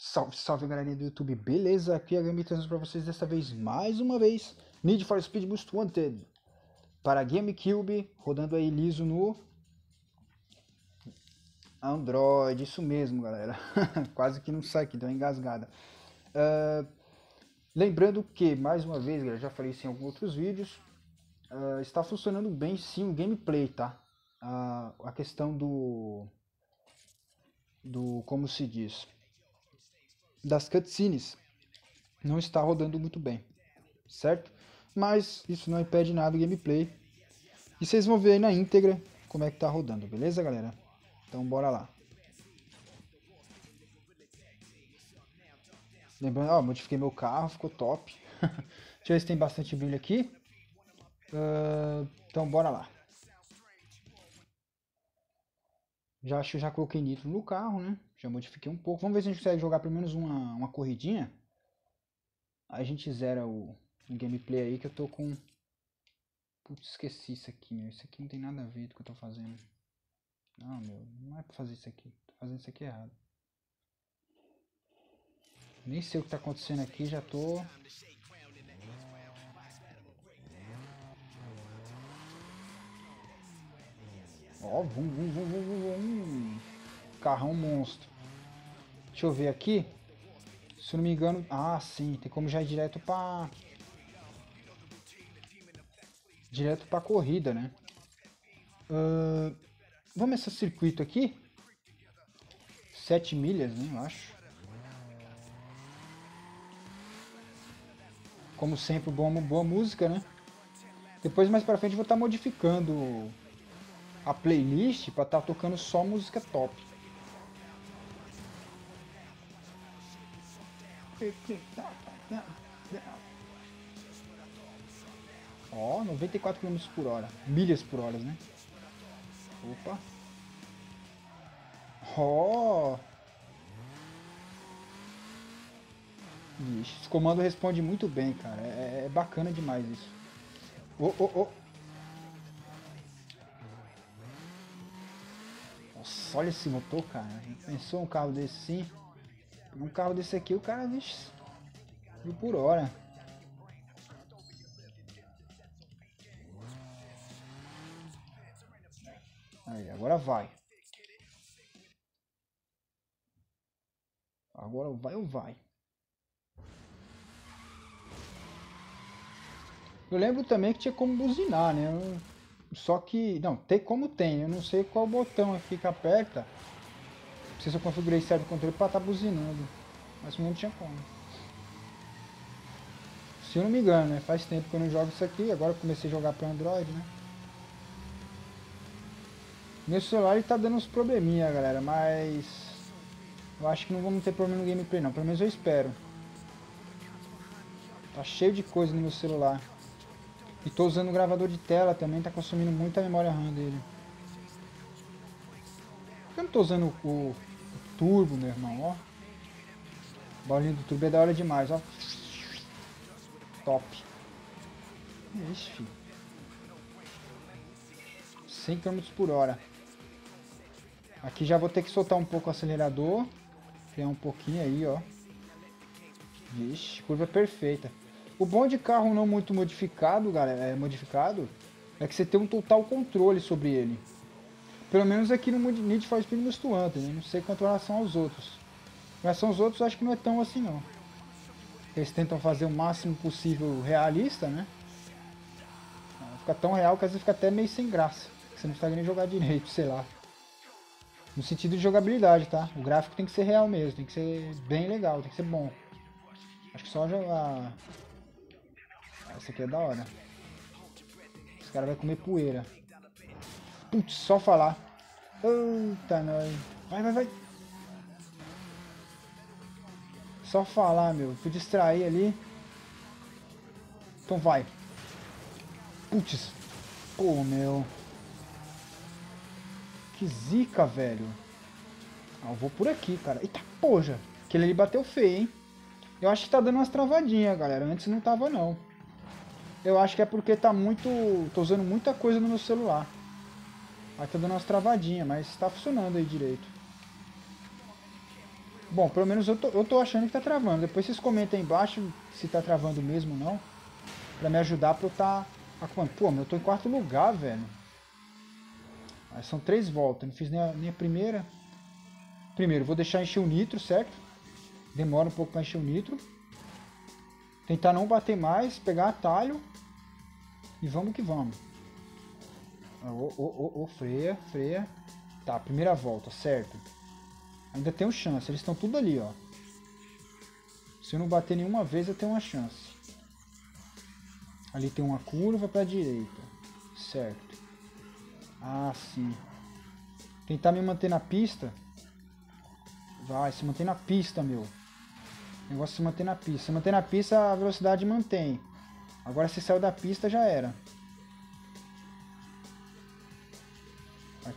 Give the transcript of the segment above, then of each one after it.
Salve, salve galerinha do YouTube, beleza? Aqui é a Game trazendo para vocês dessa vez, mais uma vez, Need for Speed Most Wanted para GameCube, rodando aí liso no Android, isso mesmo galera, quase que não sai aqui, deu uma engasgada. Uh, lembrando que, mais uma vez, galera, já falei isso em alguns outros vídeos, uh, está funcionando bem sim o gameplay, tá? Uh, a questão do, do, como se diz das cutscenes não está rodando muito bem, certo? Mas isso não impede nada do gameplay. E vocês vão ver aí na íntegra como é que tá rodando, beleza, galera? Então bora lá. Lembrando, ó, modifiquei meu carro, ficou top. Deixa eu ver se tem bastante brilho aqui. Uh, então bora lá. Já já coloquei nitro no carro, né? Já modifiquei um pouco. Vamos ver se a gente consegue jogar pelo menos uma, uma corridinha. A gente zera o, o gameplay aí que eu tô com... Putz, esqueci isso aqui, meu. Isso aqui não tem nada a ver com o que eu tô fazendo. Não, meu. Não é pra fazer isso aqui. Tô fazendo isso aqui errado. Nem sei o que tá acontecendo aqui, já tô... Ó, vum, vum, vum, vum, vum, vum. Carrão monstro. Deixa eu ver aqui. Se não me engano... Ah, sim. Tem como já ir direto pra... Direto pra corrida, né? Uh, vamos esse circuito aqui. 7 milhas, né? Eu acho. Como sempre, boa, boa música, né? Depois, mais pra frente, vou estar tá modificando a playlist para estar tá tocando só música top. Ó, oh, 94 km por hora. Milhas por hora, né? Opa. Ó. Oh. Ixi, esse comando responde muito bem, cara. É, é bacana demais isso. Oh, oh, oh. Nossa, olha esse motor, cara. Pensou um carro desse sim? Um carro desse aqui, o cara, vixe, mil por hora. Aí, agora vai. Agora vai ou vai? Eu lembro também que tinha como buzinar, né? Só que, não, tem como tem, eu não sei qual botão aqui que aperta. Se eu configurei certo o controle para estar tá buzinando, mas não tinha como. Se eu não me engano, né? Faz tempo que eu não jogo isso aqui, agora comecei a jogar para Android, né? Meu celular está dando uns probleminha, galera, mas eu acho que não vamos ter problema no gameplay não, pelo menos eu espero. Tá cheio de coisa no meu celular. E tô usando o gravador de tela também, tá consumindo muita memória RAM dele. Que eu não tô usando o, o turbo, meu irmão, ó? Bolinha do turbo é da hora demais, ó. Top. Ixi, filho. 100 km por hora. Aqui já vou ter que soltar um pouco o acelerador. Criar um pouquinho aí, ó. Vixe, curva perfeita. O bom de carro não muito modificado, galera, é modificado, é que você tem um total controle sobre ele. Pelo menos aqui no Need for Speed Most Wanted, né? Não sei quanto relação aos outros. Em relação aos outros, acho que não é tão assim, não. Eles tentam fazer o máximo possível realista, né? Fica tão real que às vezes fica até meio sem graça. Você não consegue nem jogar direito, sei lá. No sentido de jogabilidade, tá? O gráfico tem que ser real mesmo, tem que ser bem legal, tem que ser bom. Acho que só jogar essa aqui é da hora. Esse cara vai comer poeira. Putz, só falar. Eita, nós. Vai, vai, vai. Só falar, meu. Fui distrair ali. Então vai. Putz. Pô, meu. Que zica, velho. Ah, eu vou por aqui, cara. Eita, poxa. Aquele ali bateu feio, hein. Eu acho que tá dando umas travadinhas, galera. Antes não tava, não. Eu acho que é porque tá muito. tô usando muita coisa no meu celular. Aí tá dando umas travadinhas, mas tá funcionando aí direito. Bom, pelo menos eu tô, eu tô achando que tá travando. Depois vocês comentem aí embaixo se tá travando mesmo ou não. Pra me ajudar pra eu tá... Pô, mas eu tô em quarto lugar, velho. São três voltas. Não fiz nem a, nem a primeira. Primeiro, vou deixar encher o nitro, certo? Demora um pouco pra encher o nitro. Tentar não bater mais, pegar atalho. E vamos que vamos. Ô, freia, freia. Tá, primeira volta, certo. Ainda tenho chance, eles estão tudo ali, ó. Se eu não bater nenhuma vez, eu tenho uma chance. Ali tem uma curva para direita. Certo. Ah, sim. Tentar me manter na pista. Vai, se manter na pista, meu. O negócio é se manter na pista. Se manter na pista, a velocidade mantém. Agora se saiu da pista, já era.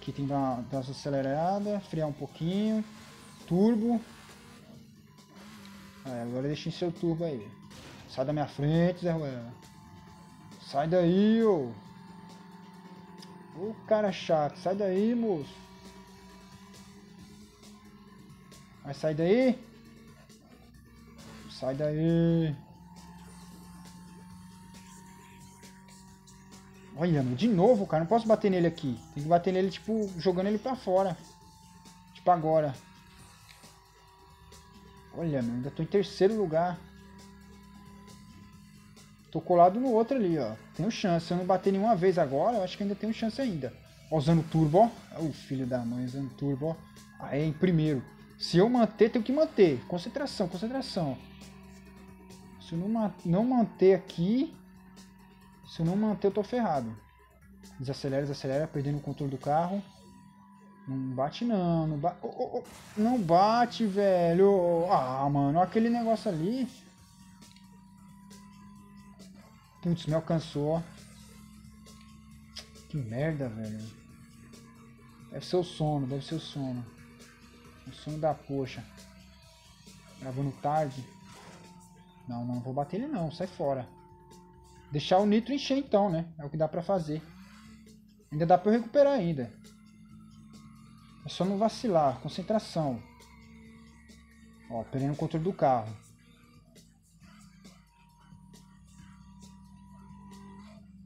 Aqui tem que dar uma, acelerada, frear um pouquinho. Turbo. É, agora deixa em seu turbo aí. Sai da minha frente, Zé Ruela. Sai daí, ô. Ô cara chato, sai daí, moço. Vai sair daí? Sai daí. Olha, de novo, cara. Não posso bater nele aqui. Tem que bater nele, tipo, jogando ele pra fora. Tipo agora. Olha, meu, ainda tô em terceiro lugar. Tô colado no outro ali, ó. Tenho chance. Se eu não bater nenhuma vez agora, eu acho que ainda tenho chance ainda. Ó, usando turbo, ó. O filho da mãe usando turbo, ó. Aí, em primeiro. Se eu manter, tenho que manter. Concentração, concentração. Se eu não, não manter aqui... Se eu não manter, eu tô ferrado. Desacelera, desacelera, perdendo o controle do carro. Não bate não, não bate. Oh, oh, oh. Não bate, velho. Ah, mano, aquele negócio ali. Putz, me alcançou. Que merda, velho. Deve ser o sono, deve ser o sono. O sono da poxa. Gravando tarde. Não, não vou bater ele não, sai fora. Deixar o nitro encher então, né? É o que dá pra fazer. Ainda dá pra eu recuperar ainda. É só não vacilar. Concentração. Ó, perdendo o controle do carro.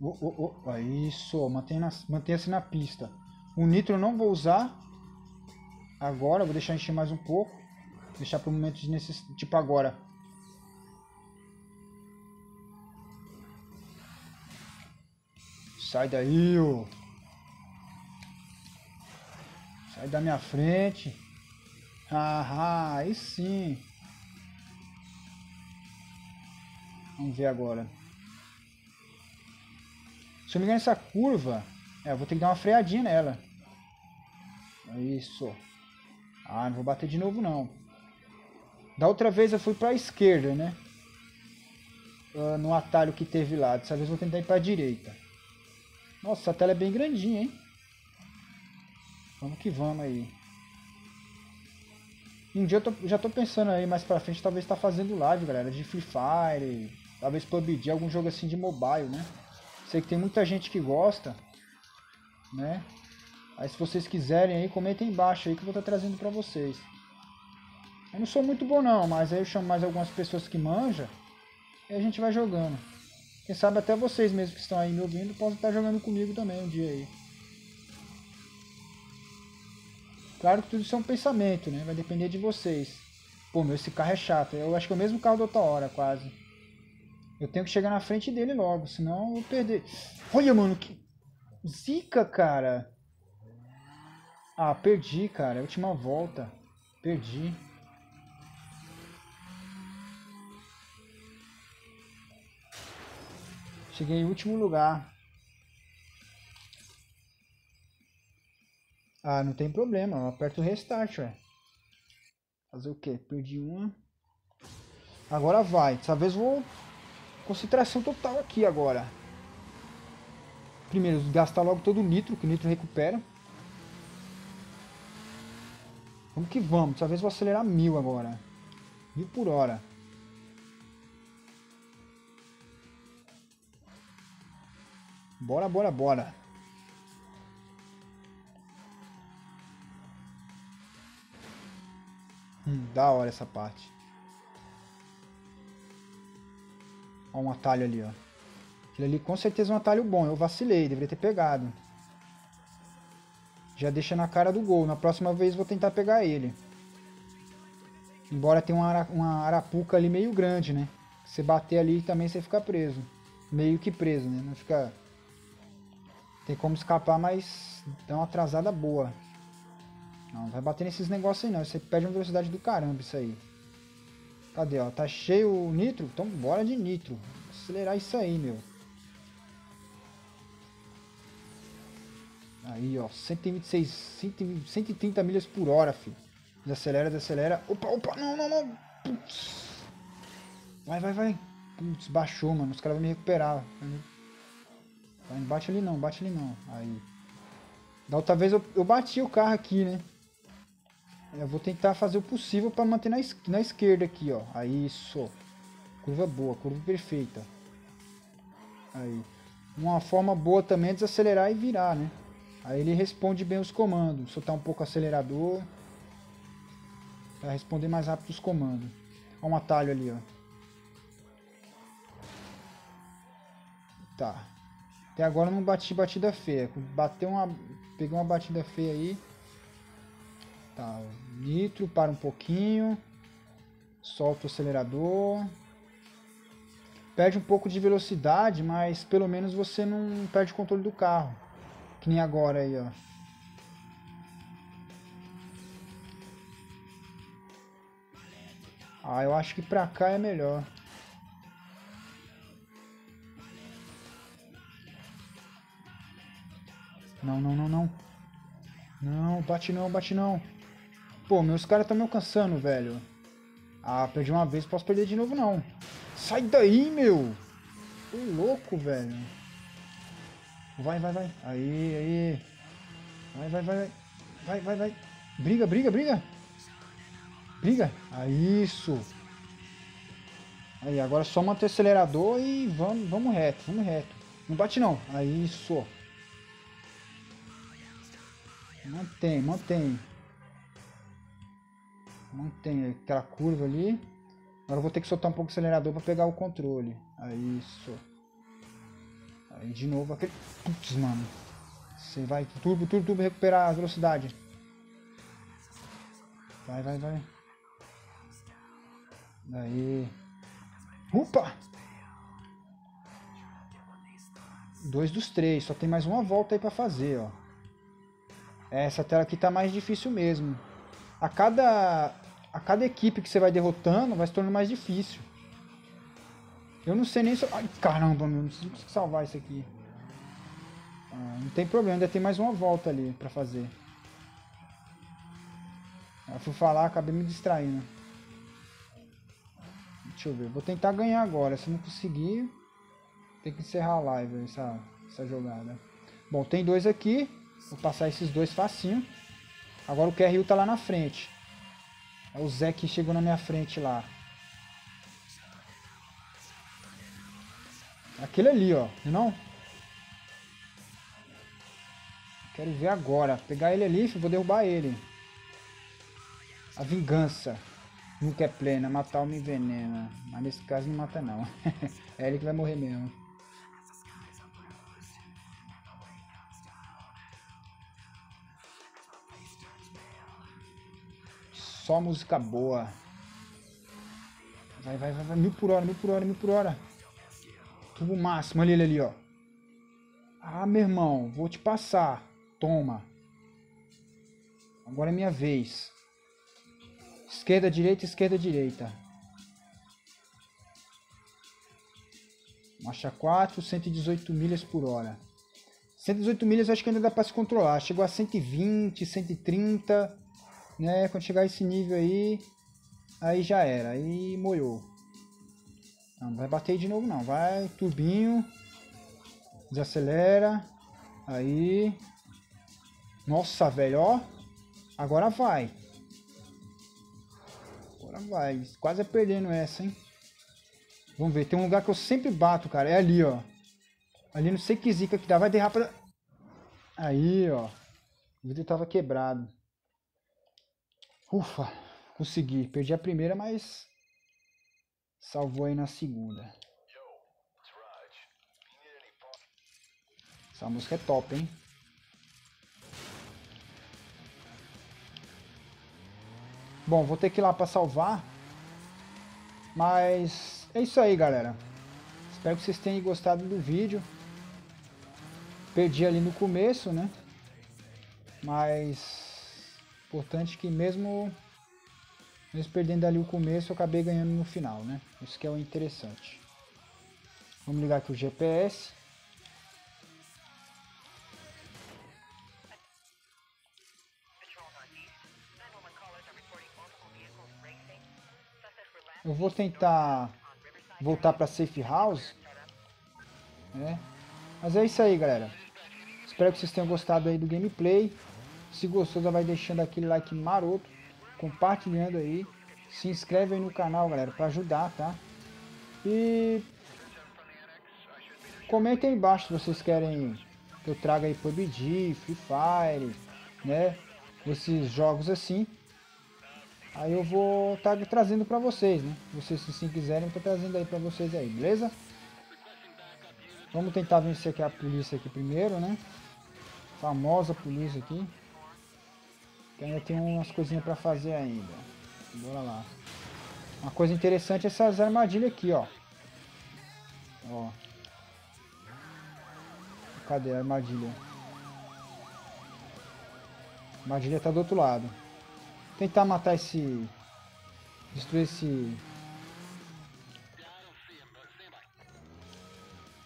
Oh, oh, oh. Isso, mantenha-se mantenha na pista. O nitro eu não vou usar. Agora, vou deixar encher mais um pouco. Deixar para o momento de necessidade. Tipo agora. Sai daí, ô. Sai da minha frente. Ah, aí sim. Vamos ver agora. Se eu me engano, essa curva... É, eu vou ter que dar uma freadinha nela. Isso. Ah, não vou bater de novo, não. Da outra vez eu fui para a esquerda, né? Uh, no atalho que teve lá. Dessa vez eu vou tentar ir para a direita. Nossa, a tela é bem grandinha, hein? Vamos que vamos aí. Um dia eu tô, já tô pensando aí mais pra frente, talvez tá fazendo live, galera, de Free Fire, talvez PUBG, algum jogo assim de mobile, né? Sei que tem muita gente que gosta, né? Aí se vocês quiserem aí, comentem embaixo aí que eu vou estar tá trazendo pra vocês. Eu não sou muito bom não, mas aí eu chamo mais algumas pessoas que manjam e a gente vai jogando. Quem sabe até vocês mesmos que estão aí me ouvindo possam estar jogando comigo também um dia aí. Claro que tudo isso é um pensamento, né? Vai depender de vocês. Pô, meu, esse carro é chato. Eu acho que é o mesmo carro da outra hora, quase. Eu tenho que chegar na frente dele logo, senão eu vou perder. Olha, mano, que... Zica, cara. Ah, perdi, cara. Última volta. Perdi. Cheguei em último lugar. Ah, não tem problema, eu aperto o restart, ué. Fazer o que? Perdi uma. Agora vai. Dessa vez vou... Concentração total aqui agora. Primeiro, gastar logo todo o nitro, que o nitro recupera. Vamos que vamos. Dessa vez vou acelerar mil agora. Mil por hora. Bora, bora, bora. Hum, da hora essa parte. Ó um atalho ali, ó. Aquilo ali com certeza é um atalho bom. Eu vacilei, deveria ter pegado. Já deixa na cara do gol. Na próxima vez vou tentar pegar ele. Embora tenha uma, ara uma arapuca ali meio grande, né? Se bater ali também você fica preso. Meio que preso, né? Não fica... Tem como escapar, mas dá uma atrasada boa. Não, vai bater nesses negócios aí não. Você perde uma velocidade do caramba isso aí. Cadê, ó? Tá cheio o nitro? Então bora de nitro. Acelerar isso aí, meu. Aí, ó. 126, 130 milhas por hora, filho. Desacelera, desacelera. Opa, opa, não, não, não. Putz. Vai, vai, vai. Putz, baixou, mano. Os caras vão me recuperar. Vai, bate ali não, bate ali não. Aí. Da outra vez eu, eu bati o carro aqui, né? Eu vou tentar fazer o possível para manter na, es na esquerda aqui, ó. Aí, isso. Curva boa, curva perfeita. Aí. Uma forma boa também é desacelerar e virar, né? Aí ele responde bem os comandos. Soltar um pouco o acelerador. Para responder mais rápido os comandos. Olha um atalho ali, ó. Tá. Até agora não bati batida feia. Bateu uma... Peguei uma batida feia aí. Tá, nitro, para um pouquinho. Solta o acelerador. Perde um pouco de velocidade, mas pelo menos você não perde o controle do carro. Que nem agora aí, ó. Ah, eu acho que pra cá é melhor. Não, não, não, não. Não, bate não, bate não. Pô, meus caras estão me alcançando, velho. Ah, perdi uma vez, posso perder de novo não. Sai daí, meu! Tô louco, velho. Vai, vai, vai. Aí, aí. Vai, vai, vai. Vai, vai, vai. Briga, briga, briga. Briga. Aí, isso. Aí, agora é só manter o acelerador e vamos, vamos reto, vamos reto. Não bate não. Aí, isso. Mantém, mantém. Mantém aquela curva ali. Agora eu vou ter que soltar um pouco o acelerador para pegar o controle. Aí, isso. Aí de novo aquele... Putz, mano. Você vai turbo, turbo, turbo, recuperar a velocidade. Vai, vai, vai. Daí. Opa! Dois dos três. Só tem mais uma volta aí pra fazer, ó. Essa tela aqui tá mais difícil mesmo. A cada, a cada equipe que você vai derrotando, vai se tornando mais difícil. Eu não sei nem se... Ai, caramba, meu. Não sei salvar isso aqui. Ah, não tem problema, ainda tem mais uma volta ali pra fazer. Eu fui falar, acabei me distraindo. Deixa eu ver. Vou tentar ganhar agora. Se não conseguir, tem que encerrar a live, essa, essa jogada. Bom, tem dois aqui. Vou passar esses dois facinho. Agora o QRU tá lá na frente. É o Zé que chegou na minha frente lá. Aquele ali, ó. Não? Quero ver agora. Pegar ele ali, vou derrubar ele. A vingança. Nunca é plena. Matar o me envenena. Mas nesse caso não mata não. é ele que vai morrer mesmo. Só música boa. Vai, vai, vai, vai. Mil por hora, mil por hora, mil por hora. Tubo máximo. Ele ali, ó. Ah, meu irmão. Vou te passar. Toma. Agora é minha vez. Esquerda, direita, esquerda, direita. Marcha 4, 118 milhas por hora. 118 milhas acho que ainda dá para se controlar. Chegou a 120, 130 né? Quando chegar esse nível aí, aí já era, aí molhou. Não vai bater de novo não, vai, turbinho, desacelera, aí, nossa, velho, ó, agora vai. Agora vai, quase é perdendo essa, hein. Vamos ver, tem um lugar que eu sempre bato, cara, é ali, ó. Ali não sei que zica que dá, vai derrapar. Aí, ó. O vidro tava quebrado. Ufa, Consegui. Perdi a primeira, mas salvou aí na segunda. Essa música é top, hein? Bom, vou ter que ir lá para salvar. Mas é isso aí, galera. Espero que vocês tenham gostado do vídeo. Perdi ali no começo, né? Mas importante que mesmo mesmo perdendo ali o começo, eu acabei ganhando no final, né? Isso que é o interessante. Vamos ligar aqui o GPS. Eu vou tentar voltar para Safe House. Né? Mas é isso aí, galera. Espero que vocês tenham gostado aí do gameplay. Se gostou, já vai deixando aquele like maroto. Compartilhando aí. Se inscreve aí no canal, galera, para ajudar, tá? E... Comentem aí embaixo se vocês querem que eu traga aí PUBG, Free Fire, né? Esses jogos assim. Aí eu vou estar tá trazendo para vocês, né? Vocês se sim quiserem, eu tô trazendo aí para vocês aí, beleza? Vamos tentar vencer aqui a polícia aqui primeiro, né? Famosa polícia aqui. Ainda tem umas coisinhas para fazer ainda. Bora lá. Uma coisa interessante é essas armadilhas aqui, ó. Ó. Cadê a armadilha? A armadilha tá do outro lado tentar matar esse... Destruir esse...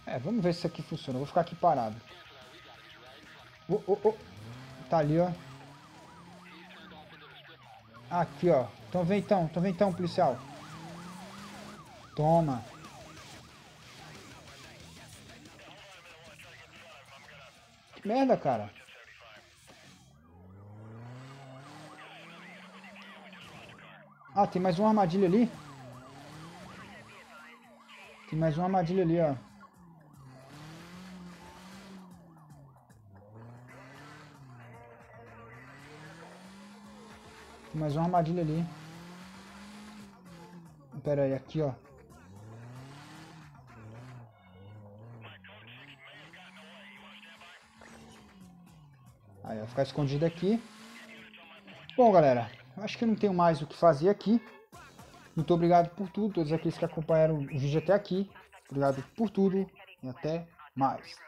É, vamos ver se isso aqui funciona. Eu vou ficar aqui parado. Oh, oh, oh. Tá ali, ó. Aqui, ó. Então vem então, então vem então, policial. Toma. Que merda, cara. Ah, tem mais uma armadilha ali. Tem mais uma armadilha ali, ó. Tem mais uma armadilha ali. Pera aí, aqui, ó. Aí, vai ficar escondido aqui. Bom, galera, acho que não tenho mais o que fazer aqui. Muito obrigado por tudo, todos aqueles que acompanharam o vídeo até aqui. Obrigado por tudo e até mais.